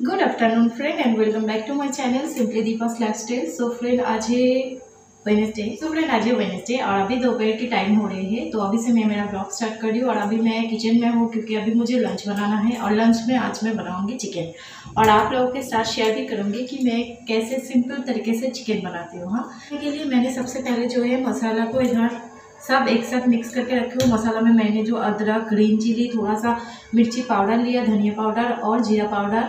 Good afternoon friend and welcome back to my channel simply Deepa's lifestyle so friend आज है Wednesday सो friend आज है Wednesday और अभी दोपहर की टाइम हो रहे हैं तो अभी से मैं मेरा ब्लॉग स्टार्ट कर रही हूँ, और अभी मैं किचन में हूँ, क्योंकि अभी मुझे लंच बनाना है, और लंच में आज मैं बनाऊँगी चिकन और आप लोगों के साथ शेयर भी करूँगी कि मैं कैसे सिंपल तरीके से चिकन बनाती हूँ हाँ. के लिए मैंने सबसे पहले जो है मसाला को इधर सब एक साथ मिक्स करके रखे हुए मसाला में मैंने जो अदरक ग्रीन चिली थोड़ा सा मिर्ची पाउडर लिया, धनिया पाउडर और जीरा पाउडर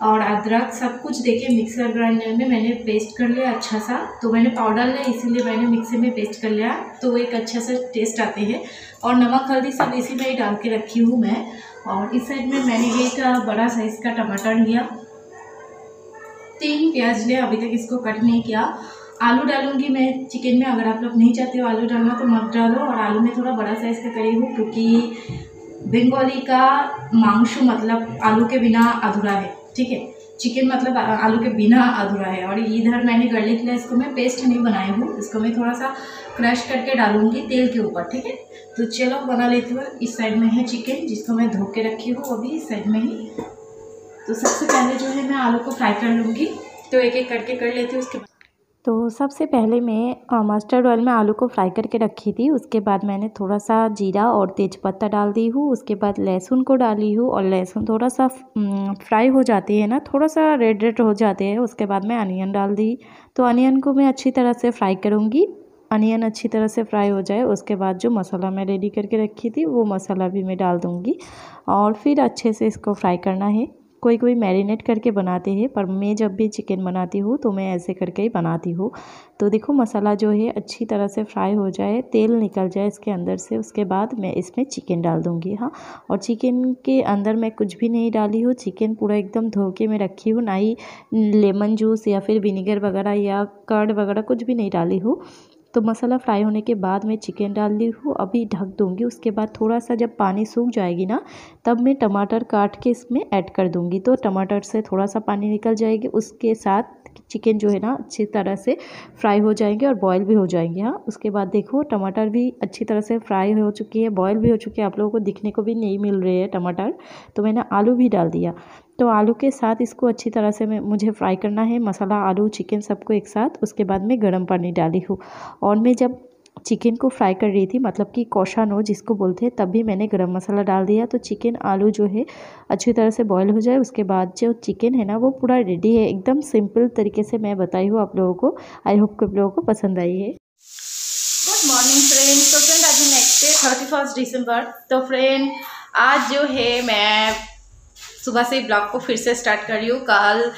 और अदरक सब कुछ देखे मिक्सर ग्राइंडर में मैंने पेस्ट कर लिया अच्छा सा। तो मैंने पाउडर लिया, इसीलिए मैंने मिक्सी में पेस्ट कर लिया। तो एक अच्छा सा टेस्ट आते हैं। और नमक, हल्दी सब इसी में ही डाल के रखी हूँ मैं। और इस साइड में मैंने एक बड़ा साइज़ का टमाटर लिया। तीन प्याज लिया अभी तक इसको कट नहीं किया। आलू डालूँगी मैं चिकन में, अगर आप लोग नहीं चाहते हो आलू डालना तो मत डालो। और आलू में थोड़ा बड़ा साइज़ का करी हूँ, क्योंकि बंगाली का मांसू मतलब आलू के बिना अधूरा है। ठीक है? चिकन मतलब आलू के बिना अधूरा है। और इधर मैंने गर्लिक लिए इसको मैं पेस्ट नहीं बनाई हूँ। इसको मैं थोड़ा सा क्रश करके डालूँगी तेल के ऊपर, ठीक है? तो चलो, बना लेती हूँ। इस साइड में है चिकन जिसको मैं धो के रखी हूँ, वो भी इस साइड में ही। तो सबसे पहले जो है, मैं आलू को फ्राई कर लूँगी। तो एक एक करके कर लेती हूँ, उसके बाद तो सबसे पहले मैं मस्टर्ड ऑयल में आलू को फ्राई करके रखी थी। उसके बाद मैंने थोड़ा सा जीरा और तेज़पत्ता डाल दी हूँ। उसके बाद लहसुन को डाली हूँ और लहसुन थोड़ा सा फ्राई हो जाती है ना थोड़ा सा रेड रेड हो जाते हैं। उसके बाद मैं अनियन डाल दी। तो अनियन को मैं अच्छी तरह से फ्राई करूँगी। अनियन अच्छी तरह से फ्राई हो जाए, उसके बाद जो मसाला मैं रेडी करके रखी थी, वो मसाला भी मैं डाल दूँगी। और फिर अच्छे से इसको फ्राई करना है। कोई कोई मैरिनेट करके बनाते हैं, पर मैं जब भी चिकन बनाती हूँ तो मैं ऐसे करके ही बनाती हूँ। तो देखो, मसाला जो है, अच्छी तरह से फ्राई हो जाए, तेल निकल जाए इसके अंदर से, उसके बाद मैं इसमें चिकन डाल दूँगी हाँ। और चिकन के अंदर मैं कुछ भी नहीं डाली हूँ, चिकन पूरा एकदम धो के मैं रखी हूँ, ना ही लेमन जूस या फिर विनीगर वगैरह या कर्ड वगैरह कुछ भी नहीं डाली हूँ। तो मसाला फ्राई होने के बाद मैं चिकन डाल दी हूँ। अभी ढक दूँगी। उसके बाद थोड़ा सा जब पानी सूख जाएगी ना, तब मैं टमाटर काट के इसमें ऐड कर दूँगी। तो टमाटर से थोड़ा सा पानी निकल जाएगी। उसके साथ चिकन जो है ना, अच्छी तरह से फ्राई हो जाएँगे और बॉयल भी हो जाएँगे। हाँ उसके बाद देखो, टमाटर भी अच्छी तरह से फ्राई हो चुकी है बॉयल भी हो चुकी है। आप लोगों को दिखने को भी नहीं मिल रहे हैं टमाटर। तो मैंने आलू भी डाल दिया। तो आलू के साथ इसको अच्छी तरह से मुझे फ्राई करना है। मसाला, आलू चिकन सबको एक साथ, उसके बाद में गर्म पानी डाली हूँ। और मैं जब चिकन को फ्राई कर रही थी मतलब कि कौशा नो जिसको बोलते हैं, तब भी मैंने गरम मसाला डाल दिया। तो चिकन आलू जो है, अच्छी तरह से बॉईल हो जाए, उसके बाद जो चिकन है ना, वो पूरा रेडी है। एकदम सिंपल तरीके से मैं बताई हूँ आप लोगों को। आई होप कि आप लोगों को पसंद आई है। गुड मॉर्निंग फ्रेंड तो फ्रेंड आज next day thirty first December तो फ्रेंड आज जो है, मैं सुबह से ही ब्लॉग को फिर से स्टार्ट कर रही हूँ। कल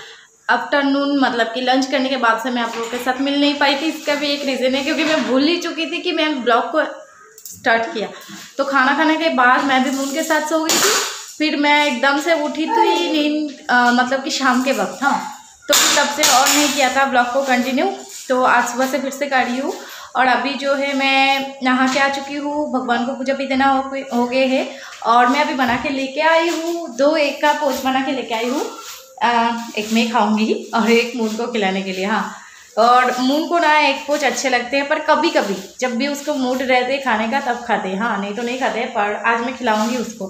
आफ्टरनून मतलब कि लंच करने के बाद से मैं आप लोगों के साथ मिल नहीं पाई थी। इसका भी एक रीज़न है, क्योंकि मैं भूल ही चुकी थी कि मैं ब्लॉग को स्टार्ट किया। तो खाना खाने के बाद मैं भी मून के साथ सो गई थी। फिर मैं एकदम से उठी तो ही नींद मतलब कि शाम के वक्त हाँ तो तब से और नहीं किया था ब्लॉग को कंटिन्यू तो आज सुबह से फिर से कर रही हूँ। और अभी जो है मैं नहा के आ चुकी हूँ भगवान को पूजा भी देना हो, हो गए है। और मैं अभी बना के लेके आई हूँ दो एक का पोच बना के लेके आई हूँ। एक मैं खाऊँगी और एक मून को खिलाने के लिए हाँ। और मून को ना एक पोच अच्छे लगते हैं पर कभी कभी जब भी उसको मूड रहते खाने का तब खाते हैं। हाँ नहीं तो नहीं खाते पर आज मैं खिलाऊँगी उसको।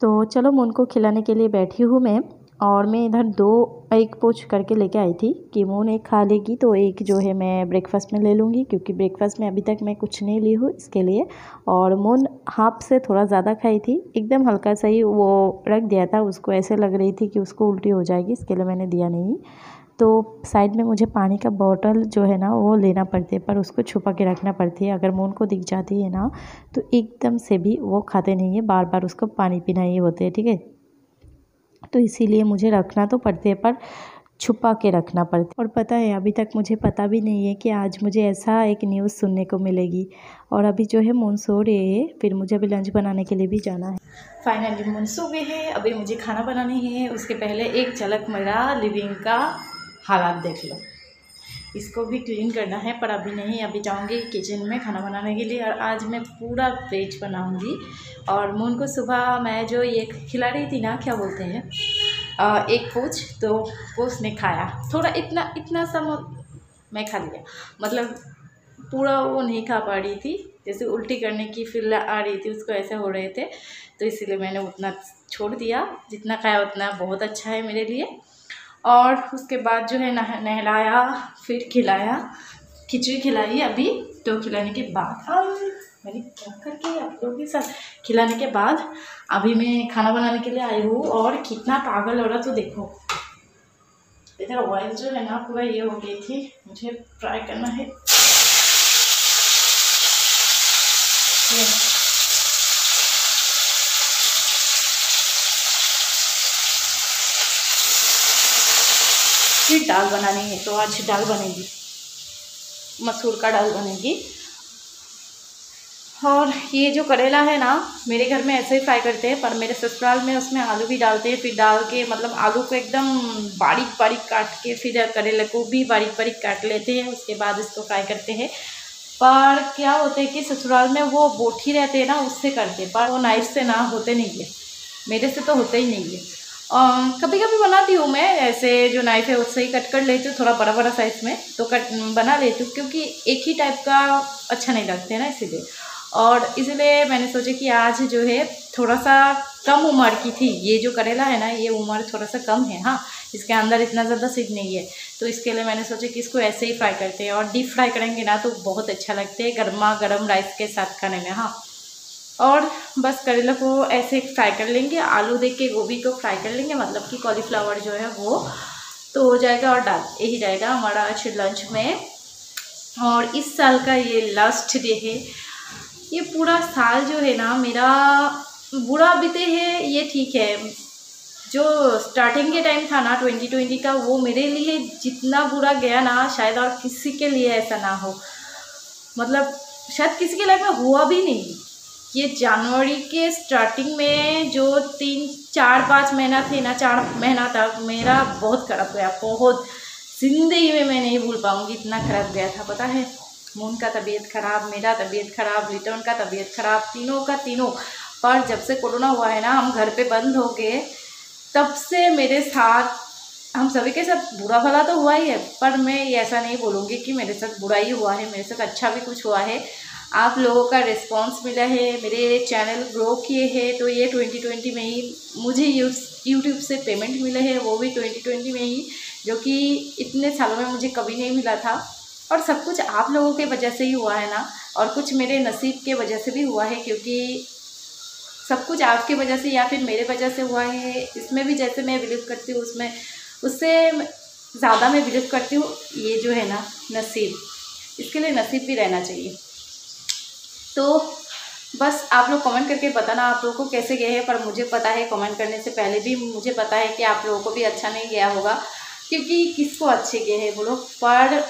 तो चलो मून को खिलाने के लिए बैठी हूँ मैं। और मैं इधर दो एक पोच करके लेके आई थी। कि मून एक खा लेगी तो एक जो है मैं ब्रेकफास्ट में ले लूँगी क्योंकि ब्रेकफास्ट में अभी तक मैं कुछ नहीं ली हूँ इसके लिए। और मून हाफ़ से थोड़ा ज़्यादा खाई थी। एकदम हल्का सा ही वो रख दिया था। उसको ऐसे लग रही थी कि उसको उल्टी हो जाएगी, इसके लिए मैंने दिया नहीं। तो साइड में मुझे पानी का बॉटल जो है ना वो लेना पड़ती है पर उसको छुपा के रखना पड़ती है। अगर मून को दिख जाती है ना तो एकदम से भी वो खाते नहीं है। बार बार उसको पानी पीना ही होते हैं, ठीक है? तो इसीलिए मुझे रखना तो पड़ते है, पर छुपा के रखना पड़ता और पता है, अभी तक मुझे पता भी नहीं है कि आज मुझे ऐसा एक न्यूज़ सुनने को मिलेगी। और अभी जो है मून सो रहे है, फिर मुझे अभी लंच बनाने के लिए भी जाना है। फाइनली मून सो गए हैं, अभी मुझे खाना बनाने है। उसके पहले एक झलक मेरा लिविंग का हालात देख लो। इसको भी क्लीन करना है, पर अभी नहीं, अभी जाऊँगी किचन में खाना बनाने के लिए और आज मैं पूरा वेज बनाऊँगी। और मून को सुबह मैं जो ये खिला रही थी ना, क्या बोलते हैं? एक पूछ तो वो उसने खाया। थोड़ा इतना इतना सा मैं खा लिया। मतलब पूरा वो नहीं खा पा रही थी। जैसे उल्टी करने की फिर आ रही थी, उसको ऐसे हो रहे थे। तो इसीलिए मैंने उतना छोड़ दिया। जितना खाया उतना बहुत अच्छा है मेरे लिए। और उसके बाद जो है नह, नहलाया, फिर खिलाया, खिचड़ी खिलाई अभी तो खिलाने के बाद। मैंने क्या करके आप लोगों के साथ खिलाने के बाद अभी मैं खाना बनाने के लिए आई हूँ और कितना पागल हो रहा तो देखो। इधर ऑयल जो है ना पूरा ये हो गई थी, मुझे फ्राई करना है। फिर दाल बनानी है तो आज दाल बनेगी। मसूर का दाल बनेगी। और ये जो करेला है ना, मेरे घर में ऐसे ही फ्राई करते हैं, पर मेरे ससुराल में उसमें आलू भी डालते हैं, फिर डाल के मतलब आलू को एकदम बारीक बारीक काट के, फिर करेले को भी बारीक बारीक काट लेते हैं, उसके बाद इसको फ्राई करते हैं। पर क्या होते है कि ससुराल में वो बोठी रहते हैं ना, उससे करते पर वो नाइफ से ना होते नहीं है। मेरे से तो होते ही नहीं है। कभी कभी बनाती हूँ मैं, ऐसे जो नाइफ है, उससे ही कट कर लेती हूँ, थोड़ा बड़ा बड़ा साइज़ में तो कट बना लेती हूँ, क्योंकि एक ही टाइप का अच्छा नहीं लगता है ना इसीलिए। और इसलिए मैंने सोचा कि आज जो है थोड़ा सा कम उम्र की थी, ये जो करेला है ना, ये उम्र थोड़ा सा कम है हाँ इसके अंदर इतना ज़्यादा सीध नहीं है। तो इसके लिए मैंने सोचा कि इसको ऐसे ही फ्राई करते हैं, और डीप फ्राई करेंगे ना तो बहुत अच्छा लगता है गर्मा गर्म राइस के साथ खाने में हाँ। और बस करेला को ऐसे फ्राई कर लेंगे, आलू देख के गोभी को फ्राई कर लेंगे मतलब कि कॉलीफ्लावर जो है वो तो हो जाएगा और डाल यही जाएगा हमारा आज लंच में। और इस साल का ये लास्ट डे है। ये पूरा साल जो है ना, मेरा बुरा बीते है, ये ठीक है। जो स्टार्टिंग के टाइम था ना ट्वेंटी ट्वेंटी का, वो मेरे लिए जितना बुरा गया ना, शायद और किसी के लिए ऐसा ना हो। मतलब शायद किसी के लाइफ में हुआ भी नहीं। ये जनवरी के स्टार्टिंग में जो तीन, चार, पाँच महीना थे ना, चार महीना तक मेरा बहुत ख़राब गया, बहुत। ज़िंदगी में मैं नहीं भूल पाऊँगी, इतना ख़राब गया था, पता है? मून का तबीयत ख़राब, मेरा तबीयत ख़राब रिटर्न का तबीयत ख़राब, तीनों का तीनों। पर जब से कोरोना हुआ है ना, हम घर पे बंद हो गए, तब से मेरे साथ, हम सभी के साथ बुरा भला तो हुआ ही है, पर मैं ऐसा नहीं बोलूँगी कि मेरे साथ बुरा ही हुआ है, मेरे साथ अच्छा भी कुछ हुआ है। आप लोगों का रिस्पांस मिला है, मेरे चैनल ग्रो किए हैं तो ये 2020 में ही मुझे यूट्यूब से पेमेंट मिले है, वो भी 2020 में ही, जो कि इतने सालों में मुझे कभी नहीं मिला था। और सब कुछ आप लोगों के वजह से ही हुआ है ना, और कुछ मेरे नसीब के वजह से भी हुआ है, क्योंकि सब कुछ आपकी वजह से या फिर मेरे वजह से हुआ है, इसमें भी जैसे मैं बिलीव करती हूँ, उसमें, उससे ज़्यादा मैं बिलीव करती हूँ, ये जो है ना, नसीब। इसके लिए नसीब भी रहना चाहिए। तो बस आप लोग कमेंट करके बताना आप लोगों को कैसे गए हैं, पर मुझे पता है कमेंट करने से पहले भी मुझे पता है कि आप लोगों को भी अच्छा नहीं गया होगा, क्योंकि किसको अच्छे गए हैं बोलो पर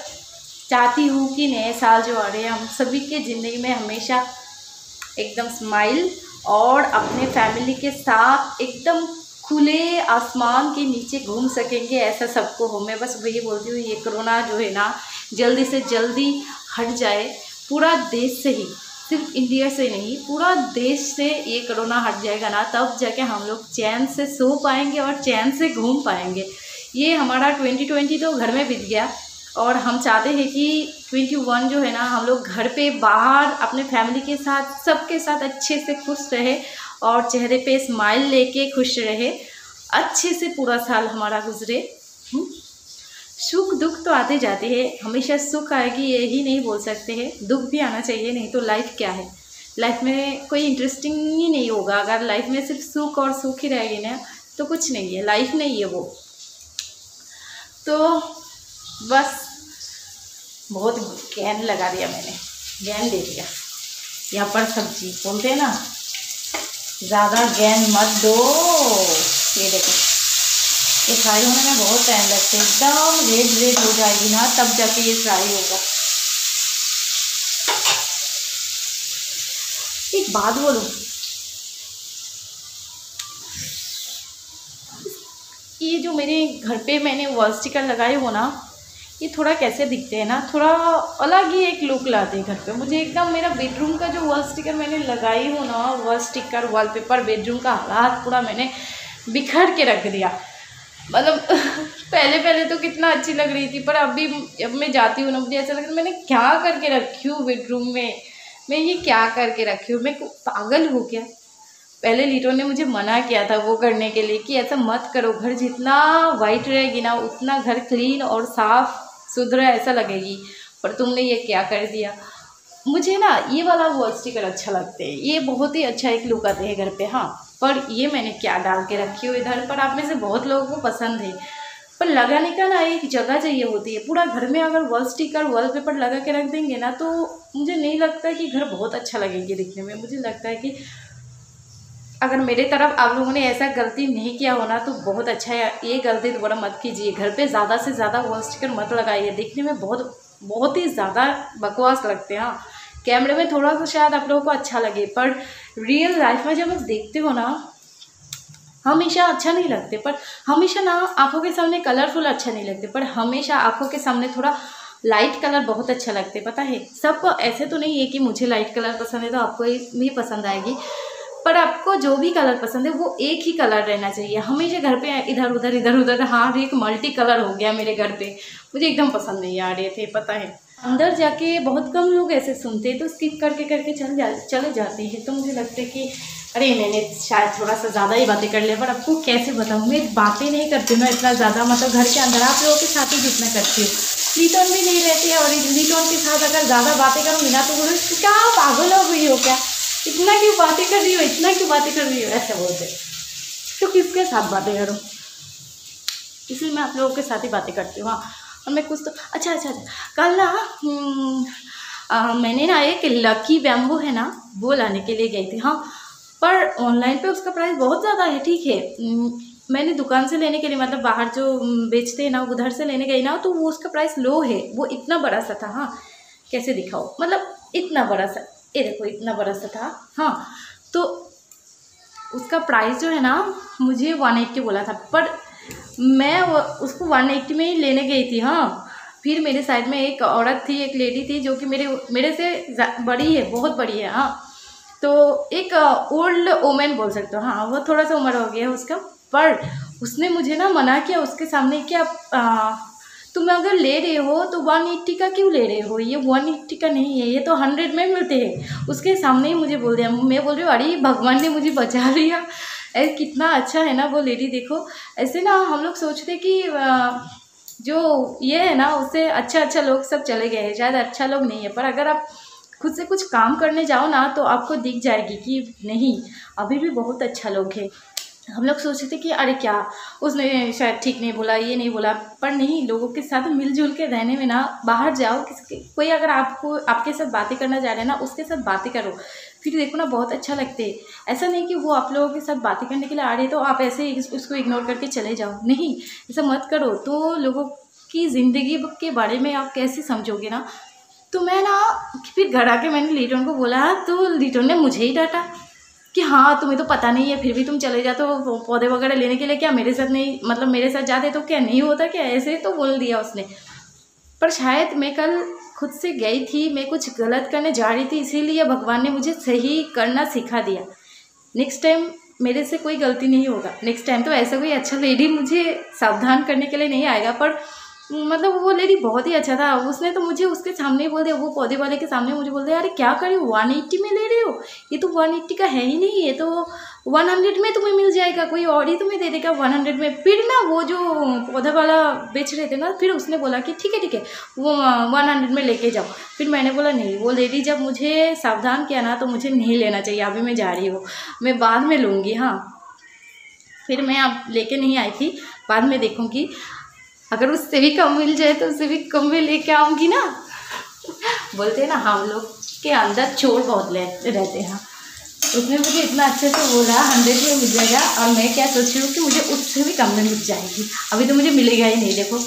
चाहती हूँ कि नए साल जो आ रहे हैं, हम सभी के ज़िंदगी में हमेशा एकदम स्माइल और अपने फैमिली के साथ एकदम खुले आसमान के नीचे घूम सकेंगे, ऐसा सबको हो। मैं बस वही बोलती हूँ, ये कोरोना जो है ना, जल्दी से जल्दी हट जाए, पूरा देश से ही। सिर्फ़ इंडिया से नहीं, पूरा देश से ये कोरोना हट जाएगा ना, तब जाके हम लोग चैन से सो पाएँगे और चैन से घूम पाएँगे ये हमारा ट्वेंटी ट्वेंटी तो घर में बीत गया और हम चाहते हैं कि ट्वेंटी वन जो है ना, हम लोग घर पे बाहर अपने फैमिली के साथ, सबके साथ अच्छे से खुश रहे और चेहरे पे स्माइल लेके खुश रहे अच्छे से पूरा साल हमारा गुजरे? सुख दुख तो आते जाते हैं। हमेशा सुख आएगी यही नहीं बोल सकते हैं। दुख भी आना चाहिए, नहीं तो लाइफ क्या है? लाइफ में कोई इंटरेस्टिंग ही नहीं होगा। अगर लाइफ में सिर्फ़ सुख और सुख ही रहेगी ना तो कुछ नहीं है। लाइफ नहीं है वो। तो बस बहुत ज्ञान लगा दिया मैंने। ज्ञान दे दिया। यहाँ पर सब्ज़ी बोलते हैं ना, ज़्यादा ज्ञान मत दो। ये देखो। ये फ्राई होने में बहुत टाइम लगता है। एकदम रेड रेड हो जाएगी ना, तब जाके ये फ्राई होगा। एक बात बोलो? ये जो मेरे घर पे मैंने वॉल स्टिकर लगाए हो ना, ये थोड़ा कैसे दिखते हैं ना? थोड़ा अलग ही एक लुक लाते हैं घर पे। मुझे एकदम मेरा बेडरूम का जो वॉल स्टिकर मैंने लगाई हो ना वॉल स्टिकर वॉलपेपर बेडरूम का हालात पूरा मैंने बिखर के रख दिया। मतलब पहले पहले तो कितना अच्छी लग रही थी, पर अभी जब मैं जाती हूँ ना, मुझे ऐसा लगता है, मैंने क्या करके रखी हूँ बेडरूम में? मैं ये क्या करके रखी हूँ? मैं पागल हूँ क्या पहले लीटो ने मुझे मना किया था वो करने के लिए कि ऐसा मत करो, घर जितना वाइट रहेगी ना, उतना घर क्लीन और साफ़ सुथरा ऐसा लगेगी। पर तुमने ये क्या कर दिया? मुझे ना ये वाला वॉल स्टिकर अच्छा लगते हैं। ये बहुत ही अच्छा एक लुक आते हैं घर पे हाँ। पर ये मैंने क्या डाल के रखी हो इधर? पर आप में से बहुत लोगों को पसंद है। पर लगाने का ना एक जगह चाहिए होती है। पूरा घर में अगर वॉल स्टिकर वॉल पेपर लगा के रख देंगे ना तो मुझे नहीं लगता कि घर बहुत अच्छा लगेंगे दिखने में। मुझे लगता है कि अगर मेरे तरफ़ आप लोगों ने ऐसा गलती नहीं किया होना तो बहुत अच्छा है। ये गलती दोबारा मत कीजिए। घर पे ज़्यादा से ज़्यादा वॉल स्टिकर मत लगाइए। देखने में बहुत बहुत ही ज़्यादा बकवास लगते हैं हाँ। कैमरे में थोड़ा सा शायद आप लोगों को अच्छा लगे, पर रियल लाइफ में जब आप देखते हो ना, हमेशा अच्छा नहीं लगते, पर हमेशा ना आँखों के सामने कलरफुल अच्छा नहीं लगते, पर हमेशा आँखों के सामने थोड़ा लाइट कलर बहुत अच्छा लगते, पता है? सबको ऐसे तो नहीं है कि मुझे लाइट कलर पसंद है तो आपको भी पसंद आएगी, पर आपको जो भी कलर पसंद है वो एक ही कलर रहना चाहिए। हमेशा घर पे इधर उधर इधर उधर हाँ एक मल्टी कलर हो गया मेरे घर पे। मुझे एकदम पसंद नहीं आ रहे थे, पता है? अंदर जाके बहुत कम लोग ऐसे सुनते हैं तो स्किप करके करके चल जा, चले जाते हैं। तो मुझे लगता है कि, अरे, मैंने शायद थोड़ा सा ज़्यादा ही बातें कर लिया पर आपको कैसे बताऊँ? मैं बातें नहीं करती, मैं इतना ज़्यादा मतलब घर के अंदर आप लोगों के साथ ही जितना करती हूँ। लीटोन भी नहीं रहती है और लीटोन के साथ अगर ज़्यादा बातें करूँगी ना तो बोलो, क्या पागल हो गई हो क्या? इतना क्यों बातें कर रही हो? इतना क्यों बातें कर रही हो? ऐसे बोलते। तो किसके साथ बातें करूँ? इसलिए मैं आप लोगों के साथ ही बातें करती हूँ। हाँ और मैं कुछ तो अच्छा अच्छा अच्छा। कल ना हम्म, आ, मैंने ना एक लकी बैम्बू है ना वो लाने के लिए गई थी हाँ। पर ऑनलाइन पे उसका प्राइस बहुत ज़्यादा है ठीक है। हम्म, मैंने दुकान से लेने के लिए मतलब बाहर जो हम्म, बेचते हैं ना उधर से लेने गई ना तो वो उसका प्राइस लो है। वो इतना बड़ा सा था हाँ। कैसे दिखाओ मतलब इतना बड़ा सा ये देखो इतना बड़ा सा था हाँ। तो उसका प्राइस जो है ना मुझे वन एट्टी बोला था पर मैं उसको वन एट्टी में ही लेने गई थी हाँ। फिर मेरे साइड में एक औरत थी, एक लेडी थी, जो कि मेरे मेरे से बड़ी है, बहुत बड़ी है हाँ। तो एक ओल्ड वोमेन बोल सकते हो हाँ वो थोड़ा सा उम्र हो गया उसका, पर उसने मुझे ना मना किया, उसके सामने कि आप तुम अगर ले रहे हो तो वन एट्टी का क्यों ले रहे हो? ये वन एट्टी का नहीं है, ये तो हंड्रेड में मिलते हैं। उसके सामने ही मुझे बोल दिया, मैं बोल रही हूँ, अरे, भगवान ने मुझे बचा लिया। अरे कितना अच्छा है ना वो लेडी देखो। ऐसे ना हम लोग सोचते कि जो ये है ना, उससे अच्छा अच्छा लोग सब चले गए हैं, शायद अच्छा लोग नहीं है, पर अगर आप खुद से कुछ काम करने जाओ ना तो आपको दिख जाएगी कि नहीं, अभी भी बहुत अच्छा लोग है। हम लोग सोचते थे कि, अरे क्या, उसने शायद ठीक नहीं बोला, ये नहीं बोला। पर नहीं, लोगों के साथ मिलजुल के रहने में ना, बाहर जाओ, किसके, कोई अगर आपको, आपके साथ बातें करना चाह रहे हैं ना, उसके साथ बातें करो। फिर देखो ना, बहुत अच्छा लगते है। ऐसा नहीं कि वो आप लोगों के साथ बातें करने के लिए आ रहे तो आप ऐसे उसको इग्नोर करके चले जाओ। नहीं, ऐसा मत करो। तो लोगों की ज़िंदगी के बारे में आप कैसे समझोगे ना? तो मैं ना, फिर घर आके मैंने लीटन को बोला तो लीटन ने मुझे ही डांटा कि हाँ तुम्हें तो पता नहीं है, फिर भी तुम चले जाते हो पौधे वगैरह लेने के लिए क्या मेरे साथ नहीं मतलब मेरे साथ जाते तो क्या नहीं होता क्या? ऐसे तो बोल दिया उसने। पर शायद मैं कल खुद से गई थी, मैं कुछ गलत करने जा रही थी, इसीलिए भगवान ने मुझे सही करना सिखा दिया। नेक्स्ट टाइम मेरे से कोई गलती नहीं होगा। नेक्स्ट टाइम तो ऐसा कोई अच्छा लेडी मुझे सावधान करने के लिए नहीं आएगा, पर मतलब वो लेडी बहुत ही अच्छा था। उसने तो मुझे उसके सामने ही बोल दिया, वो पौधे वाले के सामने मुझे बोल दिया, अरे, क्या कर वन एट्टी में ले रहे हो? ये तो वन एट्टी का है ही नहीं, ये तो वन हंड्रेड में तुम्हें मिल जाएगा, कोई और ही तुम्हें दे देगा वन हंड्रेड में। फिर ना वो जो पौधा वाला बेच रहे थे ना, फिर उसने बोला कि, ठीक है ठीक है, वो वन हंड्रेड में लेके जाओ। फिर मैंने बोला, नहीं, वो लेडी जब मुझे सावधान किया ना तो मुझे नहीं लेना चाहिए, अभी मैं जा रही हूँ, मैं बाद में लूँगी। हाँ। फिर मैं अब लेके नहीं आई थी, बाद में देखूँगी। अगर उससे भी कम मिल जाए तो उससे भी कम में लेके आऊँगी ना। बोलते हैं ना, हम लोग के अंदर चोर बहुत रहते हैं। उसने मुझे इतना अच्छे से बोला, हंड्रेड में मिल जाएगा और मैं क्या सोच रही हूँ कि मुझे उससे भी कम में मिल जाएगी। अभी तो मुझे मिलेगा ही नहीं, देखो।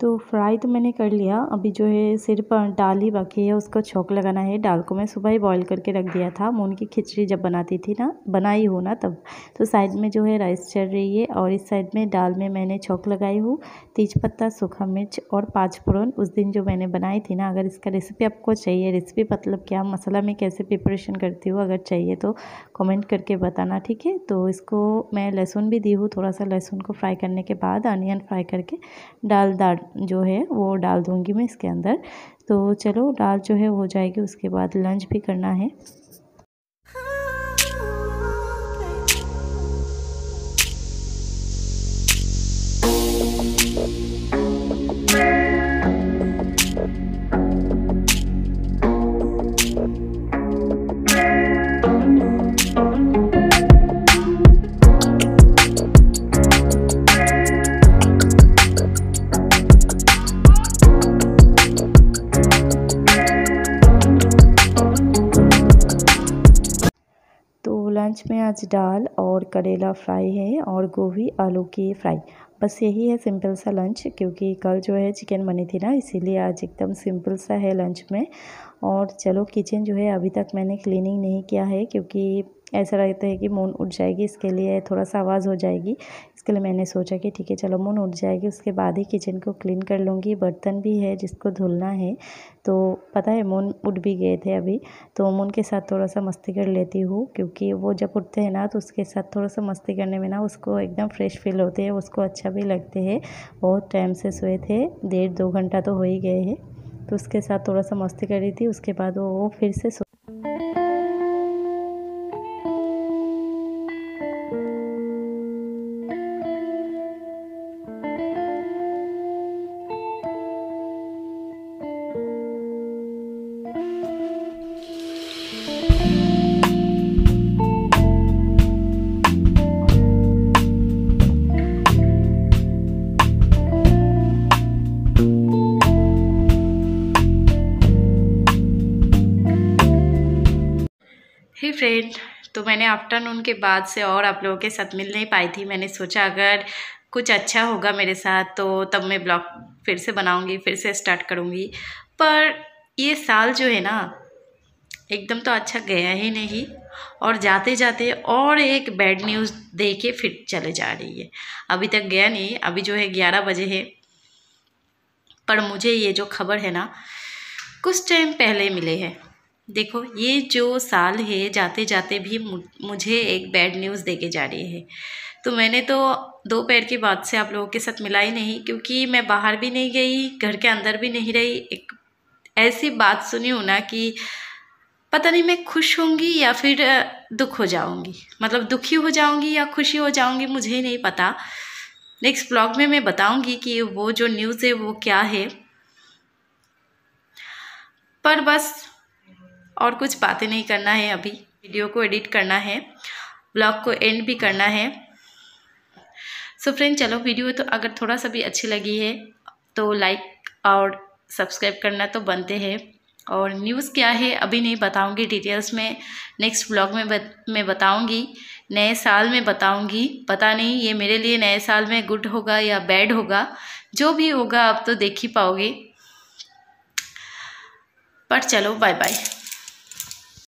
तो फ्राई तो मैंने कर लिया। अभी जो है सिर्फ़ दाल ही बाकी है, उसको छोंक लगाना है। दाल को मैं सुबह ही बॉईल करके रख दिया था। मून की खिचड़ी जब बनाती थी ना, बनाई हो ना तब तो साइड में जो है राइस चल रही है और इस साइड में दाल में मैंने छोंक लगाई हूँ। तेज पत्ता सूखा मिर्च और पाँच फोरन उस दिन जो मैंने बनाई थी ना, अगर इसका रेसिपी आपको चाहिए रेसिपी मतलब क्या, मसाला में कैसे प्रिपरेशन करती हूँ, अगर चाहिए तो कमेंट करके बताना, ठीक है? तो इसको मैं लहसुन भी दी हूँ, थोड़ा सा लहसुन को फ्राई करने के बाद अनियन फ्राई करके डाल दाल जो है वो डाल दूँगी मैं इसके अंदर। तो चलो, दाल जो है हो जाएगी, उसके बाद लंच भी करना है। प्याज दाल और करेला फ्राई है और गोभी, आलू की फ्राई। बस यही है सिंपल सा लंच, क्योंकि कल जो है चिकन बनी थी ना, इसीलिए आज एकदम सिंपल सा है लंच में। और चलो किचन जो है अभी तक मैंने क्लीनिंग नहीं किया है, क्योंकि ऐसा रहता है कि मोन उठ जाएगी, इसके लिए थोड़ा सा आवाज़ हो जाएगी। इसके लिए मैंने सोचा कि ठीक है, चलो मून उठ जाएगी, उसके बाद ही किचन को क्लीन कर लूँगी। बर्तन भी है जिसको धुलना है तो पता है मून उठ भी गए थे अभी तो मून के साथ थोड़ा सा मस्ती कर लेती हूँ, क्योंकि वो जब उठते हैं ना तो उसके साथ थोड़ा सा मस्ती करने में ना, उसको एकदम फ्रेश फील होते हैं, उसको अच्छा भी लगते हैं, बहुत टाइम से सोए थे डेढ़ दो घंटा तो हो ही गए हैं तो उसके साथ थोड़ा सा मस्ती कर रही थी, उसके बाद वो फिर से फ्रेंड तो मैंने आफ्टरनून के बाद से और आप लोगों के साथ मिल नहीं पाई थी। मैंने सोचा, अगर कुछ अच्छा होगा मेरे साथ तो तब मैं ब्लॉग फिर से बनाऊँगी, फिर से स्टार्ट करूँगी। पर ये साल जो है ना, एकदम तो अच्छा गया ही नहीं, और जाते जाते और एक बैड न्यूज़ दे के फिर चले जा रही है। अभी तक गया नहीं, अभी जो है ग्यारह बजे है। पर मुझे ये जो खबर है ना, कुछ टाइम पहले मिले हैं। देखो, ये जो साल है जाते जाते भी मुझे एक बैड न्यूज़ दे के जा रही है। तो मैंने तो दो पैर के बाद से आप लोगों के साथ मिला ही नहीं, क्योंकि मैं बाहर भी नहीं गई, घर के अंदर भी नहीं रही। एक ऐसी बात सुनी हूँ ना कि पता नहीं मैं खुश होंगी या फिर दुख हो जाऊँगी। मतलब दुखी हो जाऊँगी या खुशी हो जाऊँगी, मुझे ही नहीं पता। नेक्स्ट ब्लॉग में मैं बताऊँगी कि वो जो न्यूज़ है, वो क्या है। पर बस और कुछ बातें नहीं करना है अभी। वीडियो को एडिट करना है। ब्लॉग को एंड भी करना है। सो so फ्रेंड चलो वीडियो तो अगर थोड़ा सा भी अच्छी लगी है तो लाइक और सब्सक्राइब करना तो बनते हैं। और न्यूज़ क्या है अभी नहीं बताऊँगी डिटेल्स में। नेक्स्ट ब्लॉग में बत, मैं बताऊँगी। नए साल में बताऊँगी। पता नहीं ये मेरे लिए नए साल में गुड होगा या बैड होगा। जो भी होगा आप तो देख ही पाओगे। पर चलो बाय बाय